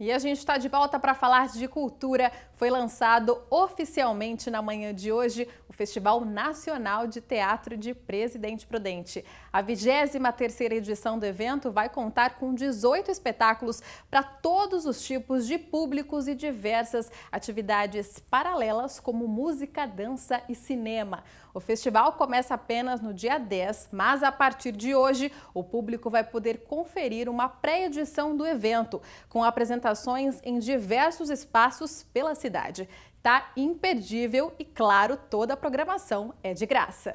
E a gente está de volta para falar de cultura. Foi lançado oficialmente na manhã de hoje o Festival Nacional de Teatro de Presidente Prudente. A 23ª edição do evento vai contar com 18 espetáculos para todos os tipos de públicos e diversas atividades paralelas como música, dança e cinema. O festival começa apenas no dia 10, mas a partir de hoje o público vai poder conferir uma pré-edição do evento com apresentações apresentações em diversos espaços pela cidade. Tá imperdível e, claro, toda a programação é de graça.